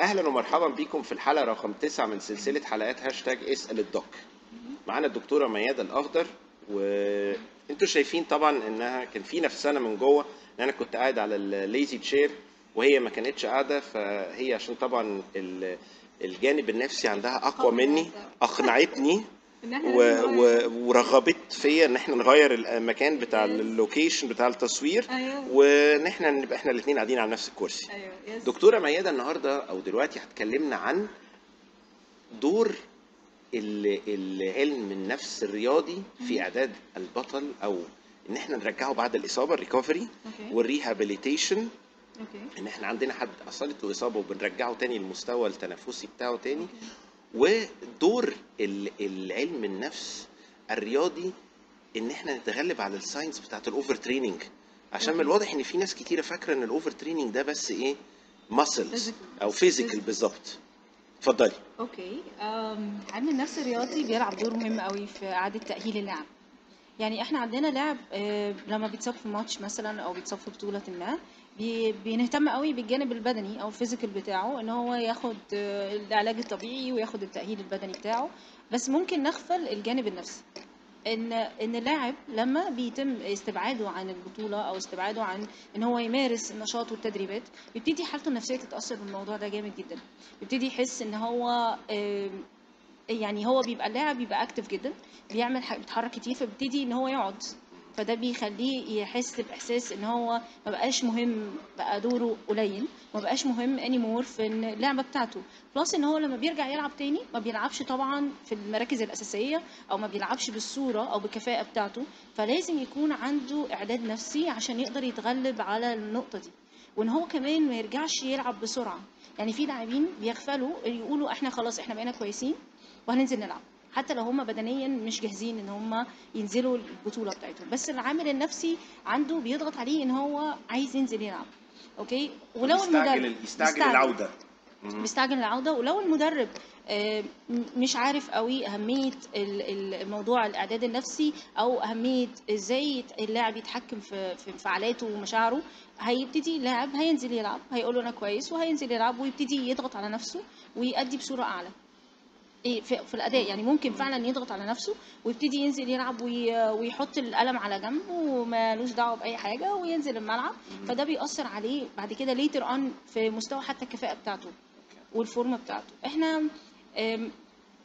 أهلا ومرحبا بكم في الحلقة رقم 9 من سلسلة حلقات هاشتاج اسأل ال Doc. معانا الدكتورة ميادة الأخضر وأنتوا شايفين طبعا إنها كان في نفسنا من جوه إن أنا كنت قاعد على ال lazy chair وهي ما كانتش قاعدة فهي عشان طبعا ال- الجانب النفسي عندها أقوى مني أقنعتني و... و... ورغبت فيا إن إحنا نغير المكان بتاع Yes. ال location بتاع التصوير أيوه. وإن إحنا نبقى إحنا الاثنين قاعدين على نفس الكرسي. Yes دكتورة ميادة النهاردة أو دلوقتي هتكلمنا عن دور ال- العلم النفس الرياضي في إعداد البطل أو إن إحنا نرجعه بعد الإصابة ال recovery وال rehabilitation okay. إن إحنا عندنا حد حصلت له إصابة وبنرجعه تاني للمستوى التنافسي بتاعه تاني. ودور ال- العلم النفس الرياضي إن إحنا نتغلب على ال signs بتاعت ال overtraining عشان من. الواضح إن في ناس كتيرة فاكرة إن ال overtraining ده بس إيه muscles. أو physical. بالظبط اتفضلي Okay علم النفس الرياضي بيلعب دور مهم قوي في إعادة تأهيل اللاعب يعني إحنا عندنا لاعب آه، لما بيتصاب في ماتش مثلا أو بيتصاب في بطولة ما بنهتم قوي بالجانب البدني أو ال physical بتاعه إن هو ياخد آه، العلاج الطبيعي وياخد التأهيل البدني بتاعه. بس ممكن نغفل الجانب النفسي. إن إن اللاعب لما بيتم استبعاده عن البطولة أو استبعاده عن إن هو يمارس النشاط والتدريبات بيبتدي حالته النفسية تتأثر بالموضوع ده جامد جدا. بيبتدي يحس إن هو يعني هو بيبقى اللاعب بيبقى active جدا بيعمل بيتحرك كتير فبيبتدي إن هو يقعد. فده بيخليه يحس بإحساس إن هو ما بقاش مهم بقى دوره قليل ما بقاش مهم anymore في اللعبة بتاعته. Plus إن هو لما بيرجع يلعب تاني ما بيلعبش طبعا في المراكز الأساسية أو ما بيلعبش بالصورة أو بالكفاءة بتاعته فلازم يكون عنده إعداد نفسي عشان يقدر يتغلب على النقطة دي. وإن هو كمان ما يرجعش يلعب بسرعة. يعني في لاعبين بيغفلوا يقولوا إحنا خلاص إحنا بقينا كويسين وهننزل نلعب. حتى لو هم بدنيا مش جاهزين إن هم ينزلوا البطولة بتاعتهم. بس العامل النفسي عنده بيضغط عليه إن هو عايز ينزل يلعب. أوكي؟ ولو المدرب يستعجل العودة. بيستعجل العودة. ولو المدرب آه، مش عارف قوي أهمية ال- ال- الموضوع الإعداد النفسي أو أهمية إزاي اللاعب يتحكم في في انفعالاته ومشاعره هيبتدي اللاعب هينزل يلعب هيقول له أنا كويس وهينزل يلعب ويبتدي يضغط على نفسه ويأدي بصورة أعلى. إيه في, في الأداء. يعني ممكن فعلا يضغط على نفسه ويبتدي ينزل يلعب وي- ويحط القلم على جنب ومالوش دعوة بأي حاجة وينزل الملعب. فده بيأثر عليه بعد كده later on في مستوى حتى الكفاءة بتاعته والفورمة بتاعته. إحنا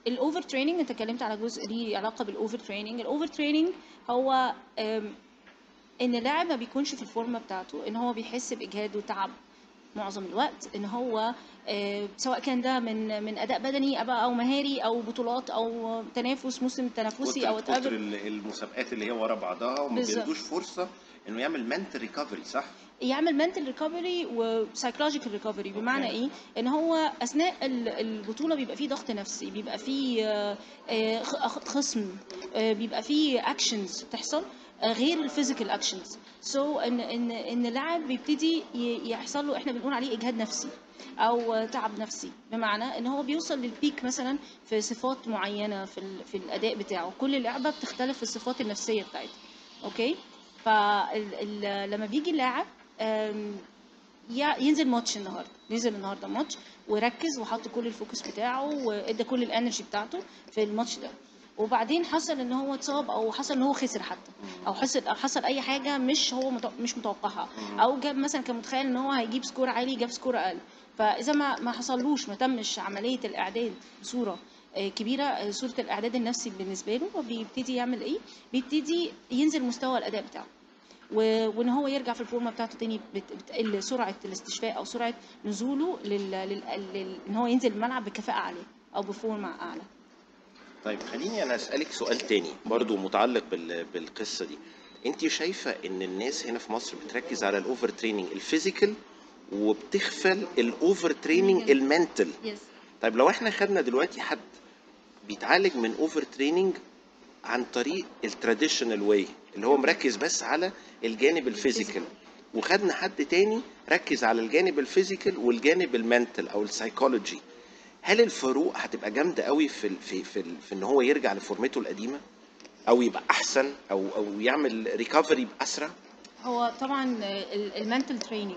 ال overtraining أنت اتكلمت على جزء ليه علاقة بال overtraining ال overtraining هو إن اللاعب ما بيكونش في الفورمة بتاعته إن هو بيحس بإجهاد وتعب. معظم الوقت إن هو آه، سواء كان ده من من أداء بدني أبقى- أو مهاري أو بطولات أو تنافس موسم تنافسي أو كتر المسابقات اللي هي ورا بعضها وما. بيدوش فرصة إنه يعمل mental recovery صح؟ يعمل mental recovery و psychological recovery بمعنى. إيه إن هو أثناء ال- البطولة بيبقى فيه ضغط نفسي بيبقى فيه آه، آه، خصم بيبقى فيه actions بتحصل غير ال physical actions so ان ان إن اللاعب بيبتدي يحصل له إحنا بنقول عليه إجهاد نفسي أو تعب نفسي. بمعنى إن هو بيوصل لل peak مثلا في صفات معينة في في الأداء بتاعه. كل لعبة بتختلف في الصفات النفسية بتاعتها. okay؟ فلما بيجي اللاعب ينزل ماتش النهارده. نزل النهارده ماتش وركز وحط كل ال focus بتاعه وإدى كل ال energy بتاعته في الماتش ده. وبعدين حصل إن هو اتصاب أو حصل إن هو خسر حتى. أو حصل أو حصل أي حاجة مش هو مش متوقعها. أو جاب مثلا كان متخيل إن هو هيجيب score عالي جاب score أقل. فإذا ما ما حصلوش ما تمش عملية الإعداد بصورة آه، كبيرة آه، صورة الإعداد النفسي بالنسبة له. بيبتدي يعمل إيه؟ بيبتدي ينزل مستوى الأداء بتاعه. وإن هو يرجع في الفورمة بتاعته تاني بت- بتقل سرعة الاستشفاء أو سرعة نزوله لل... لل... لل... إن هو ينزل الملعب بكفاءة عاليه أو بفورمة أعلى. طيب خليني أنا أسألك سؤال تاني برضو متعلق بال... بالقصة دي. أنت شايفة إن الناس هنا في مصر بتركز على ال overtraining ال physical وبتغفل ال overtraining ال mental yes طيب لو إحنا خدنا دلوقتي حد بيتعالج من overtraining عن طريق ال traditional way اللي هو مركز بس على الجانب ال physical وخدنا حد تاني ركز على الجانب ال physical والجانب ال mental أو ال psychology هل الفروق هتبقى جامدة قوي في في في, في إن هو يرجع لفورمته القديمة؟ أو يبقى أحسن؟ أو أو يعمل recovery بأسرع؟ هو طبعا ال mental training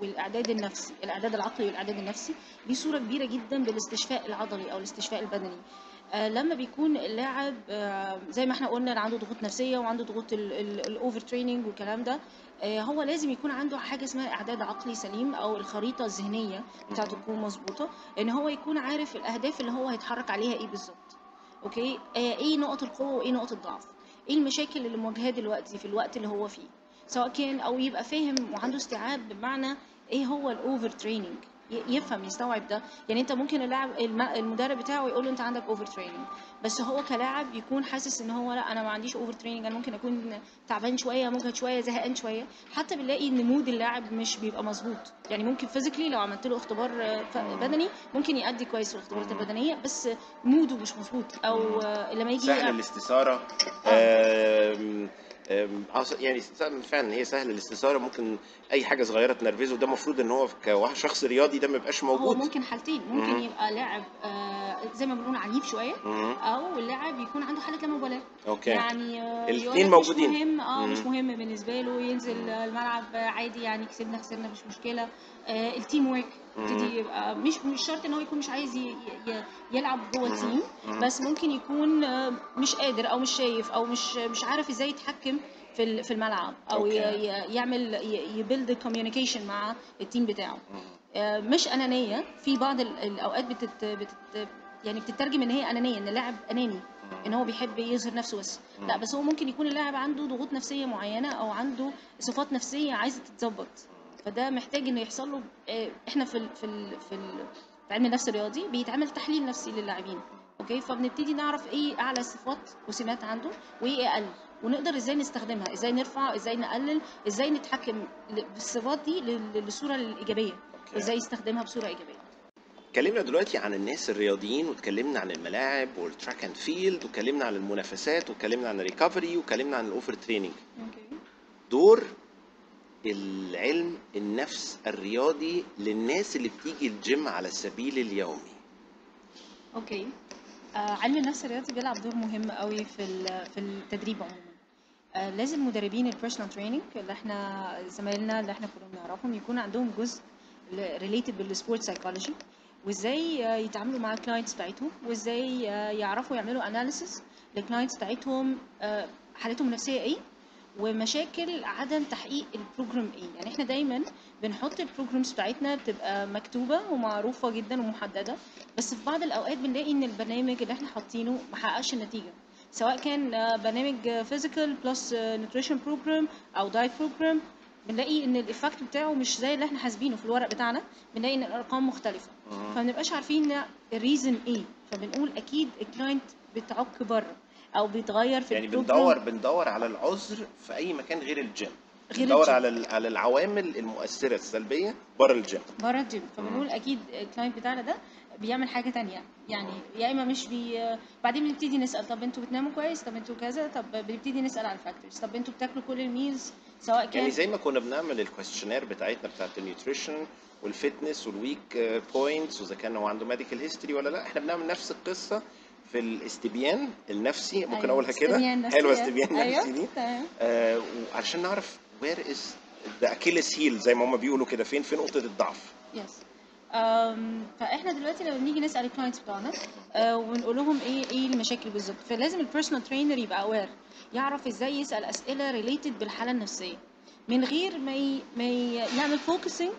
والإعداد النفسي الإعداد العقلي والإعداد النفسي دي صورة كبيرة جدا بالاستشفاء العضلي أو الاستشفاء البدني. لما بيكون اللاعب آه، زي ما إحنا قلنا عنده ضغوط نفسية وعنده ضغوط ال overtraining والكلام ده آه، هو لازم يكون عنده حاجة اسمها إعداد عقلي سليم أو الخريطة الذهنية بتاعته تكون مظبوطة إن هو يكون عارف الأهداف اللي هو هيتحرك عليها إيه بالظبط. okay؟ آه، إيه نقط القوة وإيه نقط الضعف؟ إيه المشاكل اللي مواجهاه دلوقتي في الوقت اللي هو فيه؟ سواء كان أو يبقى فاهم وعنده استيعاب بمعنى إيه هو ال overtraining يفهم يستوعب ده. يعني انت ممكن اللاعب الم- المدرب بتاعه يقول له انت عندك overtraining بس هو كلاعب يكون حاسس ان هو لا أنا ما عنديش overtraining أنا ممكن اكون تعبان شوية ممكن شوية زهقان شوية. حتى بنلاقي ان mood اللاعب مش بيبقى مظبوط. يعني ممكن physically لو عملت له اختبار آه، بدني ممكن يأدي كويس في الاختبارات البدنية بس mood ه مش مظبوط. أو آه، لما يجي سهل الاستثارة. عص- يعني است- فعلا هي سهل الاستثارة ممكن أي حاجة صغيرة تنرفزه ده المفروض إن هو كواحد شخص رياضي ده ما يبقاش هو موجود ممكن حالتين ممكن مم. يبقى لاعب آه، زي ما بنقول عنيف شوية مم. أو اللاعب يكون عنده حالة لا مبالاة okay يعني آه، لك موجودين. مش مهم آه. مش مهم بالنسبة له ينزل الملعب عادي يعني كسبنا خسرنا مش مشكلة آه ال teamwork. يبتدي يبقى مش مش شرط إن هو يكون مش عايز يلعب جوه مم. بس ممكن يكون مش قادر أو مش شايف أو مش مش عارف إزاي يتحكم في في الملعب أو okay. يعمل ي build communication مع ال team بتاعه. آه، مش أنانية في بعض ال- الاوقات بتت, بتت يعني بتترجم إن هي أنانية إن اللاعب أناني إن هو بيحب يظهر نفسه بس. لا بس هو ممكن يكون اللاعب عنده ضغوط نفسية معينة أو عنده صفات نفسية عايزة تتظبط فده محتاج إنه يحصل له آه، إحنا في ال في ال في, ال في علم النفس الرياضي بيتعمل تحليل نفسي للاعبين okay؟ فبنبتدي نعرف إيه أعلى صفات وسمات عنده وإيه أقل ونقدر إزاي نستخدمها إزاي نرفع إزاي نقلل إزاي نتحكم بالصفات دي لل- للصورة الإيجابية. إزاي يستخدمها بصورة إيجابية. اتكلمنا دلوقتي عن الناس الرياضيين واتكلمنا عن الملاعب وال track and field واتكلمنا عن المنافسات واتكلمنا عن ال recovery واتكلمنا عن ال overtraining دور العلم النفس الرياضي للناس اللي بتيجي الجيم على السبيل اليومي. okay. آه علم النفس الرياضي بيلعب دور مهم قوي في في التدريب عموما. آه لازم مدربين ال personal training اللي إحنا زمايلنا اللي إحنا كنا بنعرفهم يكون عندهم جزء related بال sport psychology وازاي آه، يتعاملوا مع ال clients بتاعتهم وازاي آه، يعرفوا يعملوا analysis لل clients بتاعتهم آه، حالتهم النفسية إيه ومشاكل عدم تحقيق ال program إيه. يعني إحنا دايما بنحط ال programs بتاعتنا بتبقى مكتوبة ومعروفة جدا ومحددة بس في بعض الأوقات بنلاقي إن البرنامج اللي إحنا حاطينه ما حققش النتيجة. سواء كان آه، برنامج physical plus nutrition program أو diet program بنلاقي إن ال effect بتاعه مش زي اللي إحنا حاسبينه في الورق بتاعنا بنلاقي إن الأرقام مختلفة. مم. فما بنبقاش عارفين ال reason إيه. فبنقول أكيد ال client بتاعك بره. أو بيتغير في يعني. بندور بندور على العذر في أي مكان غير الجيم. غير بندور. على على العوامل المؤثرة السلبية بره الجيم. بره الجيم. فبنقول أكيد ال client بتاعنا ده بيعمل حاجة تانية. يعني يا إما مش بي بعدين بنبتدي نسأل طب أنتوا بتناموا كويس؟ طب أنتوا كذا؟ طب بنبتدي نسأل على ال factors طب أنتوا بتاكلوا كل ال meals سواء كان يعني زي ما كنا بنعمل ال questionnaire بتاعتنا بتاعت ال nutrition وال fitness وال weak points وإذا كان هو عنده medical history ولا لأ إحنا بنعمل نفس القصة في الاستبيان النفسي. ممكن أيوة، أقولها كده؟ نفسي. حلوة استبيان أيوة، نفسي دي. آه وعشان نعرف where is the Achilles heel زي ما هم بيقولوا كده. فين فين نقطة الضعف؟ yes فإحنا دلوقتي لما بنيجي نسأل ال clients بتوعنا أه، ونقول لهم إيه إيه المشاكل بالظبط. فلازم ال personal trainer يبقى aware يعرف إزاي يسأل أسئلة related بالحالة النفسية. من غير ما ي... ما ي... يعمل focusing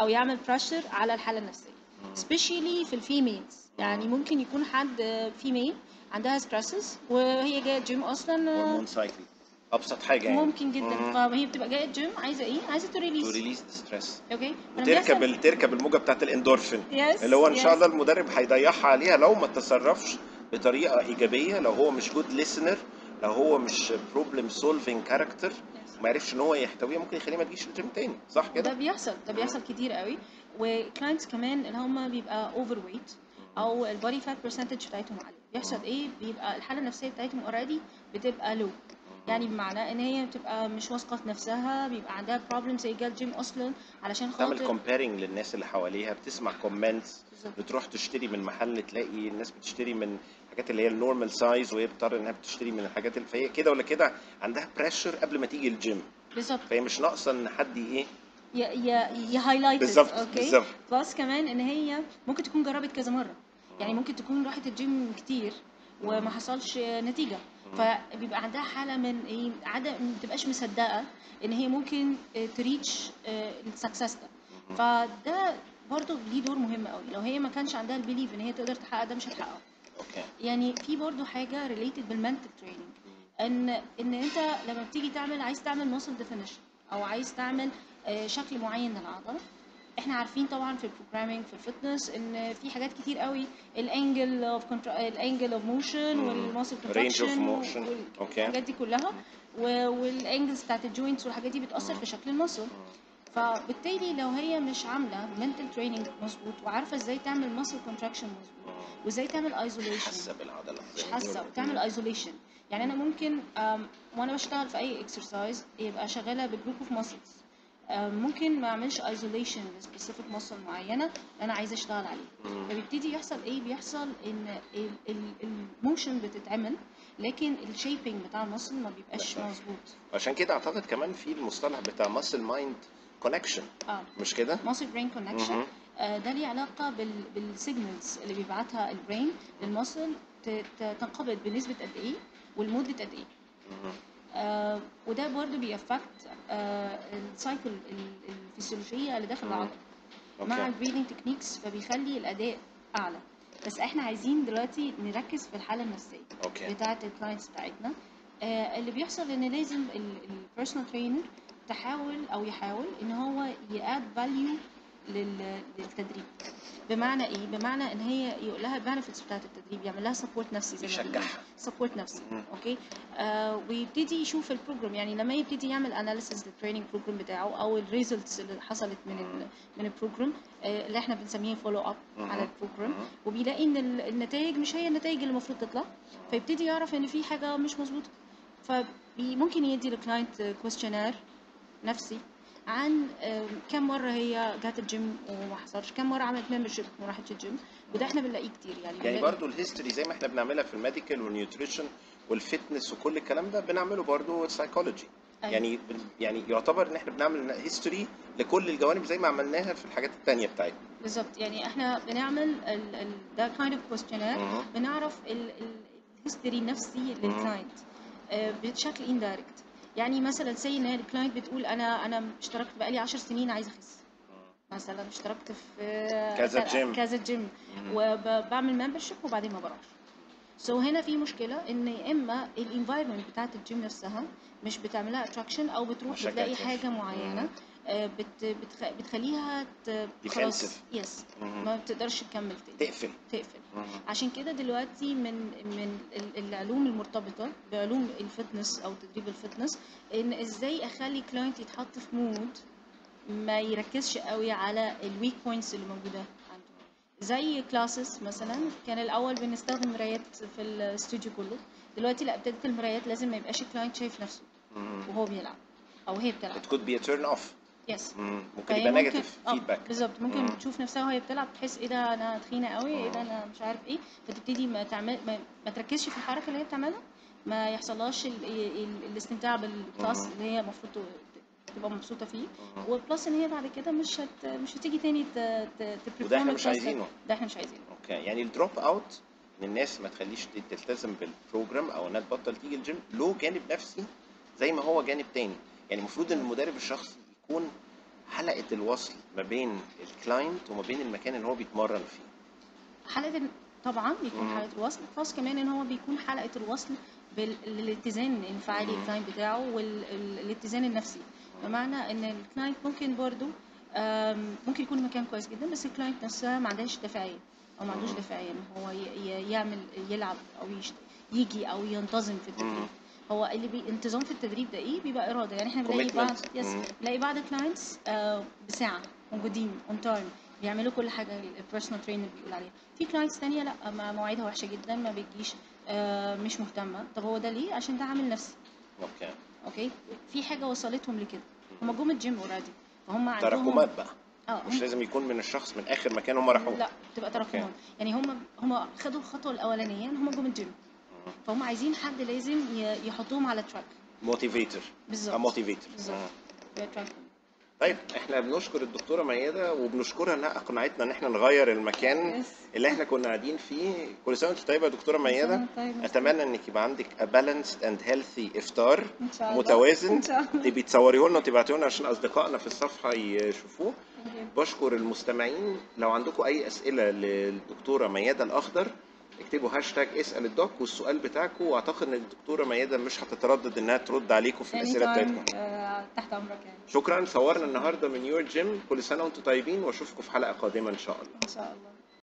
أو يعمل pressure على الحالة النفسية. specially في ال females يعني ممكن يكون حد female عندها stresses وهي جاية جيم أصلا هرمون سايكل أبسط حاجة يعني. ممكن جدا. مم. فهي بتبقى جاية جيم عايزة إيه؟ عايزة ت release release stress okay وتركب ال- تركب الموجة بتاعت الإندورفين. Yes, اللي هو إن شاء yes. الله المدرب هيضيعها عليها لو ما تصرفش بطريقة إيجابية لو هو مش good listener لو هو مش problem solving character Yes. ما عرفش إن هو يحتويها ممكن يخليها ما تجيش الجيم تاني. صح ده كده؟ بيحصل ده بيحصل كتير قوي. و clients كمان اللي هم بيبقى overweight أو ال body fat percentage بتاعتهم عالية. بيحصل إيه؟ بيبقى الحالة النفسية بتاعتهم already بتبقى لو يعني بمعنى إن هي بتبقى مش واثقة في نفسها بيبقى عندها problem زي جال جيم أصلا علشان تعمل خاطر comparing للناس اللي حواليها بتسمع comments. بتروح تشتري من محل تلاقي الناس بتشتري من الحاجات اللي هي ال normal size وهي بتضطر إنها بتشتري من الحاجات اللي فهي كده ولا كده عندها pressure قبل ما تيجي الجيم بالظبط. فهي مش ناقصة إن حد إيه ي highlight بالظبط okay plus كمان إن هي ممكن تكون جربت كذا مرة. يعني ممكن تكون راحت الجيم كتير وما حصلش نتيجة. فبيبقى عندها حالة من إيه عدم ما تبقاش مصدقة إن هي ممكن ت reach ال success ده. فده برضه ليه دور مهم قوي لو هي ما كانش عندها ال belief إن هي تقدر تحقق ده مش هتحققه. okay. يعني في برضه حاجة related بال mental training إن إن أنت لما بتيجي تعمل عايز تعمل muscle definition أو عايز تعمل آه، شكل معين للعضلة. إحنا عارفين طبعا في ال programming في ال fitness إن في حاجات كتير قوي. ال angle of ال angle of motion. وال muscle contraction motion. okay. والحاجات دي كلها. وال angles بتاعت ال joints والحاجات دي بتأثر في شكل ال muscle فبالتالي لو هي مش عاملة mental training مظبوط وعارفة إزاي تعمل muscle contraction مظبوط وإزاي تعمل isolation حاسة بالعضلة. مش حاسة. وتعمل isolation يعني أنا ممكن وأنا بشتغل في أي exercise يبقى شغالة ب group of muscles ممكن ما اعملش isolation ل specific muscle معينة أنا عايزة أشتغل عليه. فبيبتدي يحصل إيه بيحصل إن ال motion بتتعمل لكن ال shaping بتاع ال muscle ما بيبقاش. مظبوط عشان كده أعتقد كمان في المصطلح بتاع muscle mind connection مش كده؟ ماسل برين كونكشن. ده ليه علاقة بال بال signals اللي بيبعتها ال brain لل muscle تنقبض بنسبة قد إيه ولمده قد إيه. آه وده برضه بي affect آه ال cycle ال- الفسيولوجية اللي داخل. العضله مع البريدنج تكنيكس فبيخلي الأداء أعلى. بس إحنا عايزين دلوقتي نركز في الحالة النفسية okay. بتاعة ال clients بتاعتنا. آه اللي بيحصل إن لازم ال personal trainer تحاول أو يحاول إن هو ي add value للتدريب بمعنى إيه بمعنى إن هي يقول لها ال benefits بتاعة التدريب يعمل لها support نفسي زي ما. يشجعها support نفسي. okay آه ويبتدي يشوف ال program يعني لما يبتدي يعمل analysis لل training program بتاعه أو ال results اللي حصلت من ال من ال program آه اللي إحنا بنسميه follow up. على ال program. وبيلاقي إن ال- النتائج مش هي النتائج اللي المفروض تطلع فيبتدي يعرف إن في حاجة مش مظبوطة فممكن يدي لل client questionnaire نفسي عن كم مرة هي جات الجيم وما حصلش؟ كم مرة عملت membership وما راحتش الجيم؟ وده إحنا بنلاقيه كتير يعني. يعني برضو ال history زي ما إحنا بنعملها في ال medical وال nutrition وال fitness وكل الكلام ده بنعمله برضو سايكولوجي أيوة. يعني بن- يعني يعتبر إن إحنا بنعمل history لكل الجوانب زي ما عملناها في الحاجات التانية بتاعتنا. بالظبط. يعني إحنا بنعمل ده kind of questionnaire. بنعرف ال history النفسي لل client بشكل indirect يعني مثلا say إن ال client بتقول أنا أنا اشتركت بقالي 10 سنين عايزه أخس مثلا اشتركت في كذا جيم. كذا جيم وبعمل membership وبعدين ما بروحش so so هنا في مشكلة إن يا إما ال environment بتاعت الجيم نفسها مش بتعملها attraction أو بتروح بتلاقي. حاجة معينة مم. آه، بت بتخ... بتخليها ت... خلاص. yes. ما بتقدرش تكمل تاني تقفل تقفل. عشان كده دلوقتي من من ال- العلوم المرتبطة بعلوم ال fitness أو تدريب ال fitness إن إزاي أخلي client يتحط في mood ما يركزش قوي على ال weak points اللي موجودة عنده زي classes مثلا كان الأول بنستخدم مرايات في الاستوديو كله دلوقتي لأ ابتدت المرايات لازم ما يبقاش ال client شايف نفسه. وهو بيلعب أو هي بتلعب It could be a turn off yes. ممكن يبقى negative آه feedback بالظبط ممكن مم. تشوف نفسها وهي بتلعب تحس إيه ده أنا تخينة قوي إيه ده. أنا مش عارف إيه فتبتدي ما تعمل ما, ما تركزش في الحركة اللي هي بتعملها ما يحصلهاش ال... ال... الاستمتاع بال class مم. اللي هي المفروض تبقى مبسوطة فيه و plus ان هي بعد كده مش هت... مش هتيجي تاني ت... ت... وده إحنا مش. عايزينه ده إحنا مش عايزينه okay يعني ال drop out ان الناس ما تخليش تلتزم بال program أو إنها تبطل تيجي الجيم له جانب نفسي زي ما هو جانب تاني يعني المفروض إن المدرب الشخصي يكون حلقة الوصل ما بين ال client وما بين المكان اللي هو بيتمرن فيه حلقة طبعا بيكون مم. حلقة الوصل plus كمان إن هو بيكون حلقة الوصل بالاتزان الانفعالي. ال client بتاعه والاتزان النفسي بمعنى إن ال client ممكن برضو ممكن يكون مكان كويس جدا بس ال client نفسها ما عندهاش دافعيه أو ما عندوش مم. دافعيه إن هو يعمل يلعب أو. يجي أو ينتظم في التدريب. هو اللي بي... انتظام في التدريب ده إيه؟ بيبقى إرادة. يعني إحنا بنلاقي. بعض yes. بنلاقي بعض ال clients بساعة موجودين on time بيعملوا كل حاجة ال personal trainer بيقول عليها. في clients تانية لا مواعيدها وحشة جدا ما بتجيش آه، مش مهتمة. طب هو ده ليه؟ عشان ده عامل نفسي. okay okay في حاجة وصلتهم لكده. هم جم ال gym already فهم عندهم تراكمات بقى. آه مش لازم يكون من الشخص من آخر مكان هم راحوه. لا تبقى تراكمات. يعني هم هم خدوا الخطوة الأولانية إن هم جم الجيم فهم عايزين حد لازم يحطهم على track motivator بالظبط. motivator بالظبط. track طيب إحنا بنشكر الدكتورة ميادة وبنشكرها إنها أقنعتنا إن إحنا نغير المكان. اللي إحنا كنا قاعدين فيه. كل سنة وأنت طيبة يا دكتورة ميادة. طيب أتمنى إنك يبقى عندك balanced and healthy افطار متوازن. تبقي تصوريه لنا وتبعتيه لنا عشان أصدقائنا في الصفحة يشوفوه. بشكر المستمعين. لو عندكم أي أسئلة للدكتورة ميادة الأخضر اكتبوا هاشتاج اسأل ال doc والسؤال بتاعكم واعتقد إن الدكتورة ميادة مش هتتردد إنها ترد عليكم في الأسئلة Anytime، بتاعتكم. آه، تحت أمرك يعني. شكرا صورنا النهارده من يور جيم كل سنة وأنتم طيبين وأشوفكم في حلقة قادمة إن شاء الله. إن شاء الله.